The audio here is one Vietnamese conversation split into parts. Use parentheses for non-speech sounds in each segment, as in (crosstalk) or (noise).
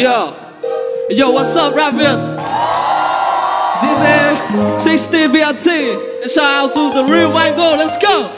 Yo, yo, what's up, rap Việt? ZZ, 60 BRT, and shout out to the real Angle, let's go!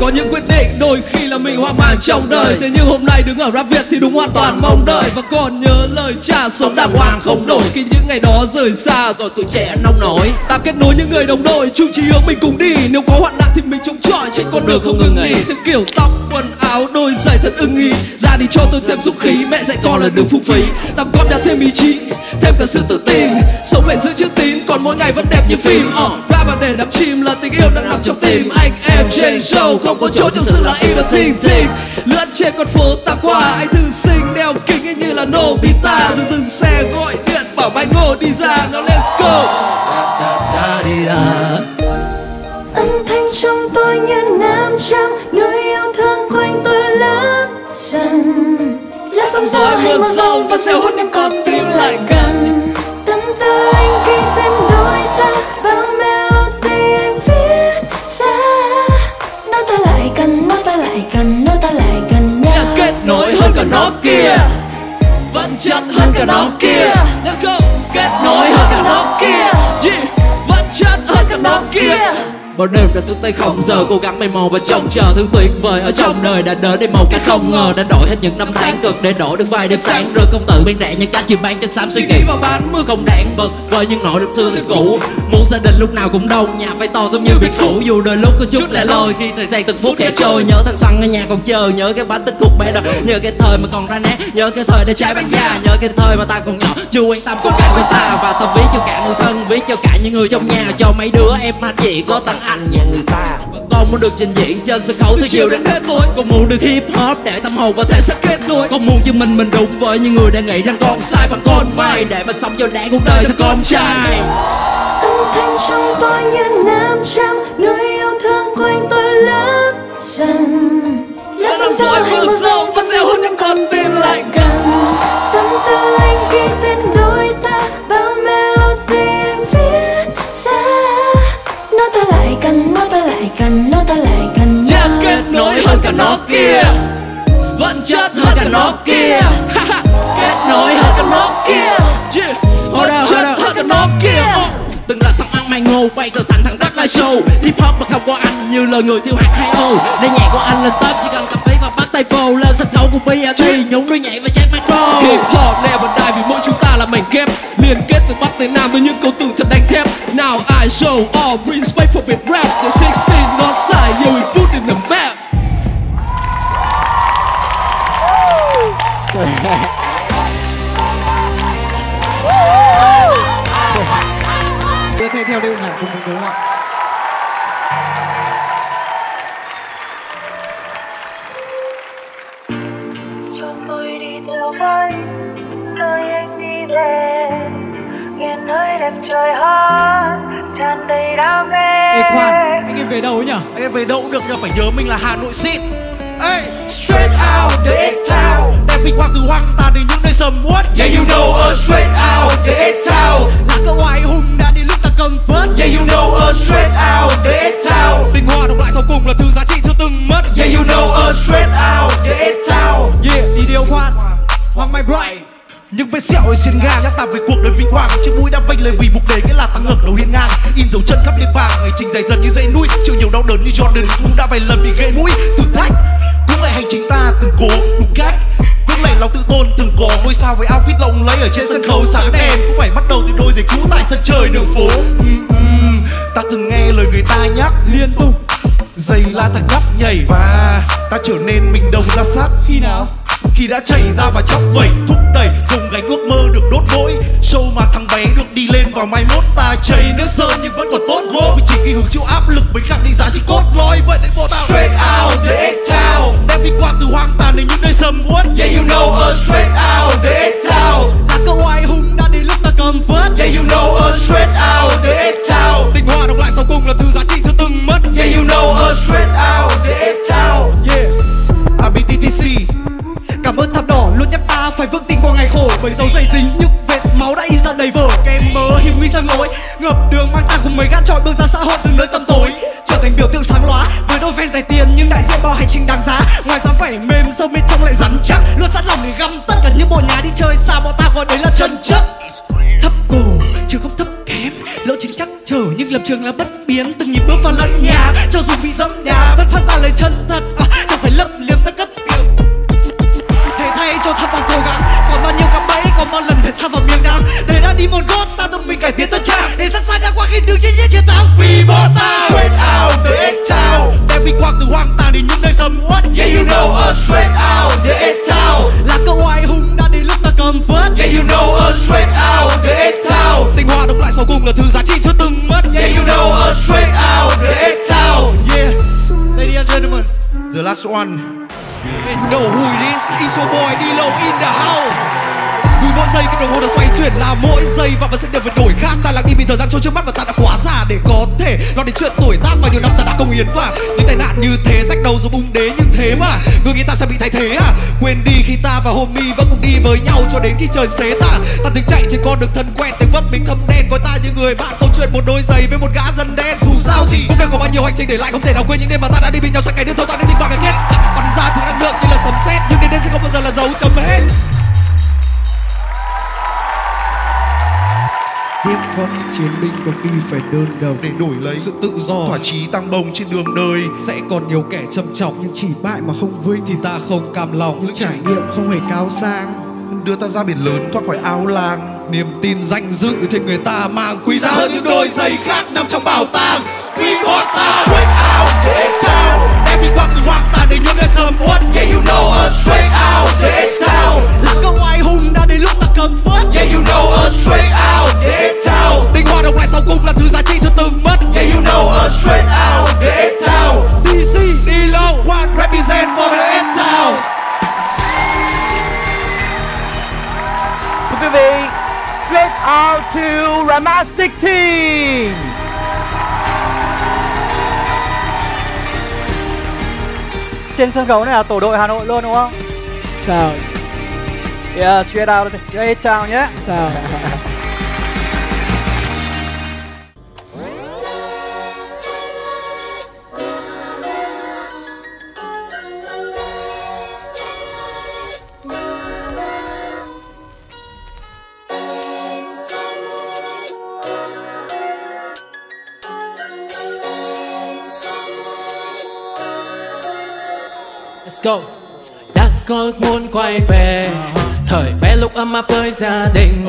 Có những quyết định đôi khi là mình hoang mang trong đời. Thế nhưng hôm nay đứng ở rap Việt thì đúng hoàn toàn mong đợi. Và còn nhớ lời cha sống đàng hoàng không đổi. Khi những ngày đó rời xa rồi tuổi trẻ nông nổi. Ta kết nối những người đồng đội chung chí hướng mình cùng đi. Nếu có hoạn nạn thì mình chung chọi trên con đường không ngừng nghỉ kiểu tóc, quần áo, đôi giày thật ưng ý. Ra đi cho tôi thêm dũng khí, mẹ dạy con là đường phung phí. Tắm góp đã thêm ý chí, thêm cả sự tự tin. Sống phải giữ chữ tín, còn mỗi ngày vẫn đẹp như phim. Uh, Ra và để đắm chim là tình yêu đang nằm trong tim. Anh em trên show không có chỗ cho sự là yêu là team team Lướt trên con phố ta qua anh thư sinh đeo kính ấy như là Nobita. Rồi dừng xe gọi điện bảo bánh ngô đi ra nó lên Rồi mưa rông và sẽ hút những con tim lại gần. Tâm tư anh ghi tên đôi ta bao melody anh viết ra. Nói ta lại gần nói ta lại gần nói ta lại gần Nhà nhau kết nối hơn cả nó kia. Vẫn chất hơn cả nó kia. Let's go. Kết nối hơn cả nó kia. Yeah. Vẫn chất hơn cả nó kia Bao đêm đã thức tới không giờ Cố gắng mây mò và trông chờ thứ tuyệt vời Ở trong đời. Đã đến một cách không ngờ Đã đổi hết những năm tháng cực để đổi được vài đêm sáng. Rồi công tử bên rẻ những cá chim ban chân xám suy nghĩ và bán mưa không đạn vật Với những nỗi đêm xưa thì cũ Muốn gia đình lúc nào cũng đông. Nhà phải to giống như biệt phủ Dù đôi lúc có chút lẻ loi. Khi thời gian từng phút khẽ trôi Nhớ thanh xuân ở nhà còn chờ. Nhớ cái bánh tức khúc bé đờ Nhớ cái thời mà còn ra nét. Nhớ cái thời để trái bán da Nhớ cái thời mà ta còn nhỏ. Chưa quan tâm con cái bên ta Và ta ví cho cả người thân Ví cho cả những người trong nhà. Cho mấy đứa em hành gì có tặng anh. Nhà người ta. Con muốn được trình diễn trên sân khấu từ chiều đến hết tối Con muốn được hip hop để tâm hồn và thể xác kết nối. Con muốn cho mình mình đúng với những người đang nghĩ rằng con sai bằng con mai Để mà sống cho đáng cuộc đời thật con trai. Âm thanh trong tôi như nam châm người yêu thương quanh tôi lớn dần. Là sóng gió hay mưa rông vẫn sẽ hút những con nó kia. Kết nối hơn cả nó kia. Yeah. Vẫn chất hơn cả nó kia. Từng là thằng ăn mày ngô Bây giờ thành thằng đắc live show. Hip hop mà không có anh như lời người thiêu hạt hai ô Để nhạc của anh lên top chỉ cần cầm ý và bắt tay phô Lên sân khấu cùng BRT Nhún đôi nhảy và chát micro Hip hop never die vì mỗi chúng ta là mảnh ghép. Liên kết từ Bắc tới Nam với những câu từ thật đánh thép. Now I show all space for Việt rap. The 16 nhảy của mình đúng không ạ? cho tôi đi theo với nơi anh đi về. Yên nơi đẹp trời hơn tràn đầy đam mê. Ê khoan, anh em về đâu ấy nhỉ? Anh em về đâu cũng được nhưng phải nhớ mình là Hà Nội Xịn Ê, Straight out the A-Town đem vinh quang từ hoang tàn đến những nơi sầm uất. Yeah you know us straight out the A-Town Là cậu hoài hùng phớt. Yeah you know us straight out the A-Town Tình hoa đọc lại sau cùng là thứ giá trị chưa từng mất. Yeah you know us straight out the A-Town Yeah, đi điều khoan. Hoàng My Bright. Những vết sẹo ở trên ngang nhắc ta về cuộc đời vinh quang. Chiếc mũi đã vênh lên vì mục đề nghĩa là ta ngẩng đầu hiên ngang. In dấu chân khắp liên bang ngày trình dày dần như dãy núi. Chịu nhiều đau đớn như Jordan cũng đã vài lần bị gãy mũi. Thử thách cũng lại hành trình ta từng cố. Đủ cách lạnh lòng tự tôn từng có ngôi sao với outfit lộng lẫy ở trên sân khấu sáng đèn cũng phải bắt đầu từ đôi giày cũ tại sân trời đường phố. Ta từng nghe lời người ta nhắc, liên tục, giày là thằng nhấp nhảy và ta trở nên mình đồng ra sát. Khi nào? khi đã chảy ra và chóc vẩy, thúc đẩy cùng gánh ước mơ được đốt mỗi show mà thằng bé được đi lên vào mai mốt. Ta chảy nước sơn nhưng vẫn còn tốt gỗ vì chỉ khi hứng chịu áp lực mới khẳng phải vững tin qua ngày khổ Bởi dấu dày dính những vết máu đã in ra đầy vở. Kèm mơ hiểm nguy sang lối Ngập đường mang tang cùng mấy gã trọi bước ra xã hội từ nơi tâm tối. Trở thành biểu tượng sáng lóa với đôi ven rẻ tiền nhưng đại diện bao hành trình đáng giá. Ngoài giá phải mềm sâu bên trong lại rắn chắc luôn sẵn lòng để găm tất cả những bộ nhà đi chơi xa bọn ta gọi đấy là chân chất. Thấp cổ chứ không thấp kém lỗ chính chắc trở nhưng lập trường là bất biến. Từng nhịp bước vào lẫn nhà cho dù bị dẫm đá vẫn phát ra lời chân thật. À, chẳng phải lấp liếm cố gắng. Còn bao nhiêu cạm bẫy còn bao lần phải xa vào miếng đắng để đã đi một gót ta tự mình cải tiến tân trang để sẵn sàng đã qua khi đường trên những chiến thắng. Vì bọn ta. Straight out the X-Town Đem vinh quang từ hoang tàn đến những nơi sầm uất. Yeah, you know us. Straight out the A-Town là câu ai hùng đã đến lúc ta cầm vớt. Yeah, you know us. Straight out the A-Town tinh hoa độc lại sau cùng là thứ giá trị chưa từng mất. Yeah, you know us. Straight out the A-Town yeah. Ladies and gentlemen, The last one. You know who it is, it's your boy D-Lo in the house Cứ mỗi giây cái đồng hồ nó xoay chuyển là mỗi giây và vẫn sẽ đều vượt đổi khác. Ta lặng đi mình thời gian trôi trước mắt và ta đã quá già để có thể lo đến chuyện tuổi tác. Bao nhiêu năm ta đã công hiến và những tai nạn như thế rách đầu rồi bung đế nhưng thế mà. Người nghĩ ta sẽ bị thay thế à? Quên đi khi ta và homie vẫn cùng đi với nhau cho đến khi trời xế ta ta từng chạy trên con đường thân quen từng vấp mình thâm đen. Coi ta như người bạn, câu chuyện một đôi giày với một gã dân đen. Dù sao thì cũng đã có bao nhiêu hành trình để lại không thể nào quên những đêm mà ta đã đi bên nhau. Sang ngày đêm thôi, ta đến tình bằng cái kết. Bắn ra thứ năng lượng như là sấm sét. Nhưng đến đây sẽ không bao giờ là dấu chấm hết. Tiếp gót những chiến binh có khi phải đơn độc. Để đổi lấy sự tự do. Thỏa chí tăng bồng trên đường đời. Sẽ còn nhiều kẻ trầm trọng nhưng chỉ bại mà không vinh. Thì ta không cam lòng. Những trải nghiệm không hề cao sang. Đưa ta ra biển lớn thoát khỏi ao làng niềm tin danh dự trên người ta mang quý giá hơn những đôi giày khác nằm trong bảo tàng. Vì bọn ta. Straight out the vinh quang từ hoang tàn đến những nơi sầm uất Yeah you know us? Straight out the Ramastic Team. Trên sân khấu này là tổ đội Hà Nội luôn đúng không? sao Yeah, straight out, straight chào nhé. sao (laughs) go Đã có ước muốn quay về. Thời bé lúc ấm áp với gia đình.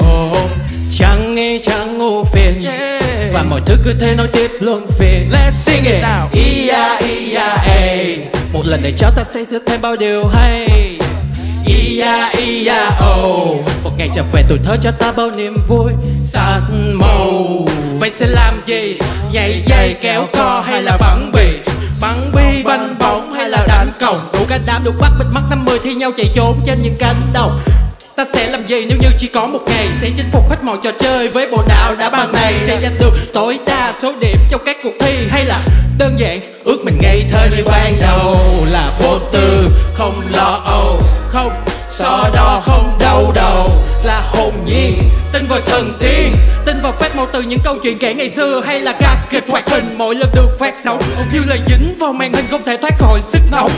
Chẳng nghĩ chẳng ngủ phiền. Và mọi thứ cứ thế nói tiếp luôn phiền. Let's sing it Ia ia ey Một lần để cháu ta sẽ giữ thêm bao điều hay. Ia ia oh Một ngày trở về tuổi thơ cho ta bao niềm vui Sắc màu Vậy sẽ làm gì? Nhảy dây kéo co hay là bắn bì Bắn bi banh bóng hay là đánh cổng Đủ cả đám đủ bắt bịt mắt năm mười thi nhau chạy trốn trên những cánh đồng. Ta sẽ làm gì nếu như chỉ có một ngày? Sẽ chinh phục hết mọi trò chơi với bộ đạo đã bằng này Sẽ giành được tối đa số điểm trong các cuộc thi Hay là đơn giản ước mình ngây thơ như ban đầu Là vô tư, không lo âu Không so đo, không đau đầu Là hồn nhiên, tin vào thần tiên Tin vào phép màu từ những câu chuyện kể ngày xưa Hay là ca kịch hoạt hình. Mỗi lần được phát sóng Như là dính vào màn hình không thể thoát khỏi sức nóng.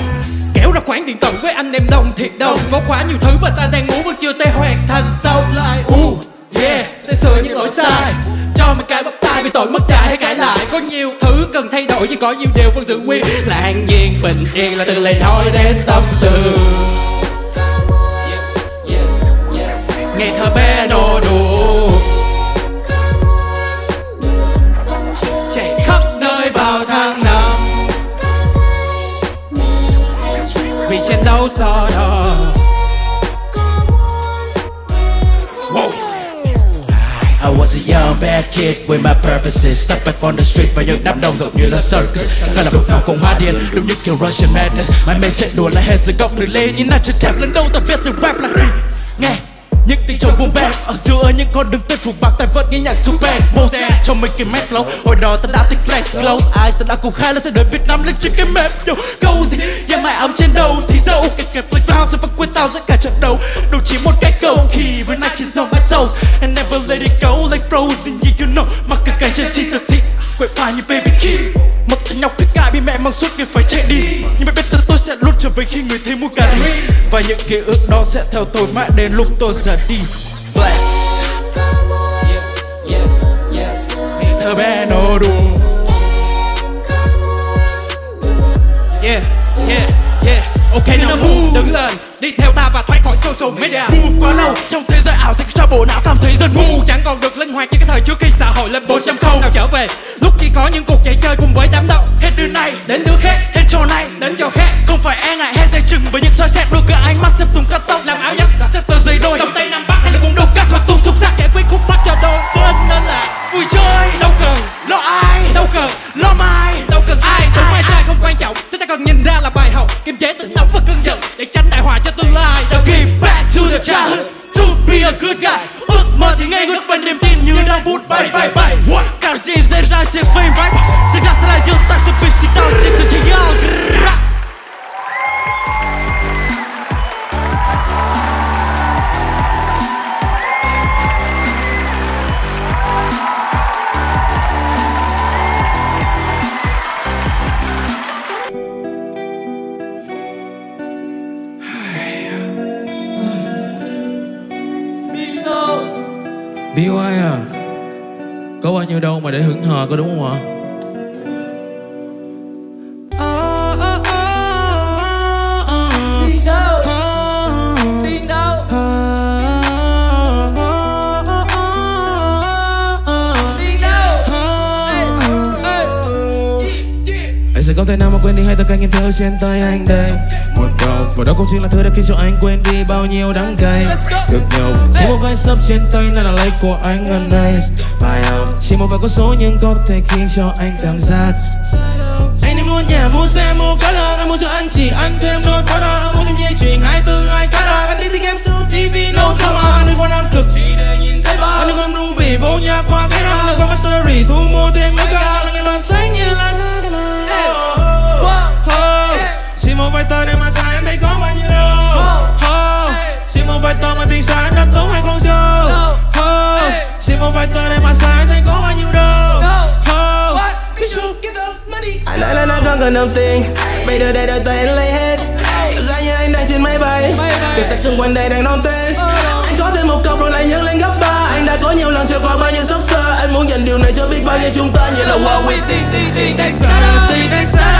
Kéo ra quán điện tử với anh em đông thiệt đông. Có quá nhiều thứ mà ta đang muốn vẫn chưa thể hoàn thành sau lại u Yeah, sẽ sửa những lỗi sai. Cho mình cái bắp tay vì tội mất đại hay cãi lại. Có nhiều thứ cần thay đổi nhưng có nhiều điều vẫn giữ nguyên. Là an nhiên bình yên là từng lời thôi đến tâm tư Ngày thơ bé đồ đùa. Chiến đấu I was a young bad kid with my purposes Step back on the street và những đám đông rộng như là circus Cả là lúc nào cũng hóa điên đúng như kiểu Russian madness Mày mê chạy đùa là hết giữa góc đường lê Nhìn nào chưa thèm lần đâu ta biết từ rap là Nghe những tiếng trống boom bap ở giữa những con đường tên phủ bạc tay vẫn nghe nhạc Tupac Mose cho mình cái map flow hồi đó ta đã thích flex close eyes ta đã cùng khai là sẽ đợi Việt Nam lên trên cái map Đâu câu gì? Yeah mày ấm trên đầu thì dẫu. Cái kẹp playground sẽ vẫn quên tao giữa cả trận đấu. Đủ chỉ một cái cầu khi với Nike on my toes and never let it go like frozen. Yeah, you know mặc cả cảnh trên xin thật xịn quậy phá như baby key thấy thằng nhóc cãi vì mẹ mang suốt ngày phải chạy đi. Nhưng mẹ biết tôi sẽ luôn trở về khi người thêm và những ký ức đó sẽ theo tôi mãi đến lúc tôi già đi. Bless. Thơ bé nô đù. Yeah, yeah, yeah. Ok nào move? Đứng lên. Đi theo ta và thoát khỏi social media. Move quá lâu trong thế giới ảo sẽ cho bộ não cảm thấy dần Ngu. Chẳng còn được linh hoạt như cái thời trước khi xã hội lên 4.0 nào trở về Lúc chỉ có những cuộc chạy chơi cùng với đám đông. Hết đứa này Đến đứa khác hết trò này Đến cho khác. Không phải e ngại hay dè chừng với những soi xét xếp tung cắt tóc Làm áo giáp xếp tờ giấy đôi. Đông Tây Nam Bắc hay là vùng đông cắt hoặc tung xúc sắc Giải quyết khúc mắt cho đôi. Bên Nên là vui chơi đâu cần lo ai Đâu cần lo mai đâu cần ai. Đúng ai, sai không quan trọng Chúng ta cần nhìn ra là bài học. Kiềm chế tính nóng và cơn giận Để tránh đại họa cho tương lai. Now give back to the childhood To be a good guy. Ước mơ thì ngay nước và niềm tin như đang vút bay bay bay. Każdy dzień zderza się w swoim vibe Zegar stara się tak, żebyś BY à? Có bao nhiêu đâu mà để hững hờ có đúng không ạ? Anh sẽ không thể nào mà quên đi hai tờ canh em theo trên tay anh đây? Một và đó cũng chính là thứ đã khiến cho anh quên đi bao nhiêu đắng cay. Được nhau Chỉ một vài sấp trên tay này là lấy của anh ngần này Phải không? Chỉ một vài con số nhưng có thể khiến cho anh cảm giác. Anh đi mua nhà, mua xe, mua cá đỏ Anh mua cho anh chỉ ăn thêm đôi bó Anh Mua thêm dây chuyền, hai tư, hai cá đỏ Anh đi thích em xuống TV, no drama Anh đừng quan nam cực chỉ để nhìn thấy bao Anh đừng quan ruby, vô nhà qua cái răng Đừng quan story thu mua thêm mấy cái Anh đừng quan sáng như là một vài tờ để mà xài em thấy có bao nhiêu đâu oh, Chỉ một vài tờ mà tiền xài em đã tốn hay con show oh, Chỉ một vài tờ để mà xài em thấy có bao nhiêu đâu oh, Anh nói là nó không cần đồng tiền Bây giờ đây đợi tay anh lấy hết Cảm giác như anh đang trên máy bay Cảnh sát xung quanh đây đang non tên Anh có thêm một cọc rồi lại nhấc lên gấp ba Anh đã có nhiều lần trải qua bao nhiêu sốc xơ Anh muốn dành điều này cho biết bao nhiêu chúng ta Như là Huawei tiền tiền tiền đang xa Tiền đang xa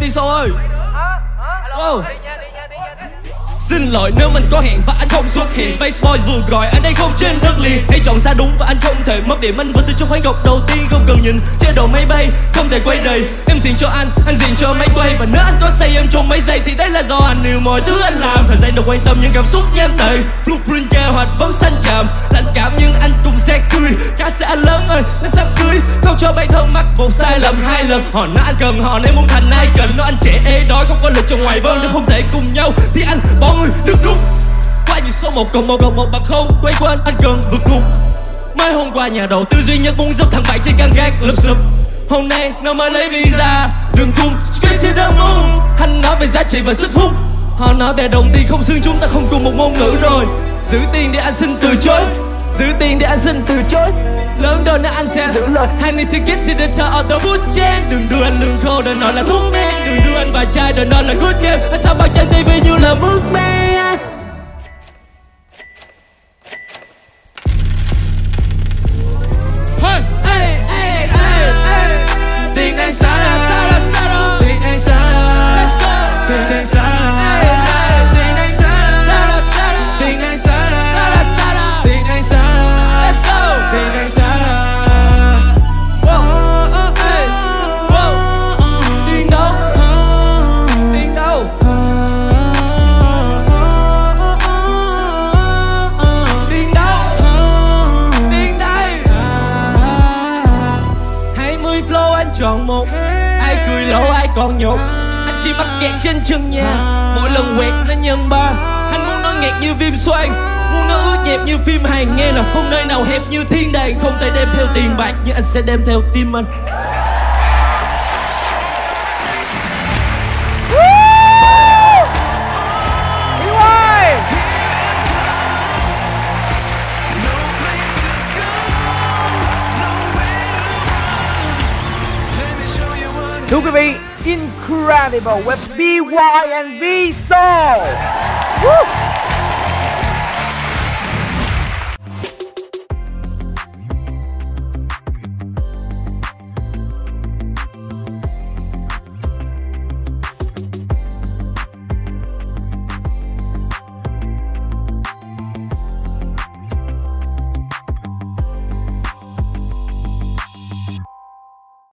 đi Sâu ơi. Wow. Xin lỗi nếu mình có hẹn và anh không xuất hiện. Space Boys vừa gọi anh đây không trên đất liền. Hãy chọn xa đúng và anh không thể mất điểm. Anh vẫn từ trong khoảnh góc đầu tiên không cần nhìn. Chế độ máy bay không thể quay đầy Em diện cho anh, anh diện cho máy quay. Và nếu anh có say em trong mấy giây thì đấy là do anh. Yêu mọi thứ anh làm Thời gian được quan tâm những cảm xúc nhanh tệ Blueprint kế hoạch vẫn xanh chạm Lạnh cảm nhưng anh cũng sẽ cười. Cả sẽ anh lớn ơi, nó sắp cưới. Không cho bản thân mắc một sai lầm hai lần. Họ nói anh cần họ nên muốn thành ai cần. Nó anh trẻ ê đói không có lực cho ngoài vâng. Nếu không thể cùng nhau thì anh bỏ tôi được đúng. Qua những số một cộng một cộng một bằng không. Quay quên anh cần vượt cùng Mới hôm qua nhà đầu tư duy nhất muốn giúp thằng bảy trên căn gác lụp sụp Hôm nay nó mới lấy visa. Đường cung straight to the moon Anh nói về giá trị và sức hút. Họ nói về đồng tiền không xương chúng ta không cùng một ngôn ngữ rồi. Giữ tiền để anh xin từ chối. Giữ tiền để anh xin từ chối. Lớn đôi nữa anh sẽ giữ lời. I need to get to the top of the food chain Đừng đưa anh lương khô đời nói là thuốc men. Đừng đưa anh vài chai đời nói là good game. Anh sao bao trên TV như là bước men? Ai cười lỗ ai còn nhột Anh chỉ mắc kẹt trên chân nhà, Mỗi lần quẹt nó nhân ba. Anh muốn nó nghẹt như viêm xoang Muốn nó ướt nhẹp như phim Hàn. Nghe nào không nơi nào hẹp như thiên đàng, Không thể đem theo tiền bạc Nhưng anh sẽ đem theo tim anh. Thưa quý vị, Incredible with BY and V Soul. Woo!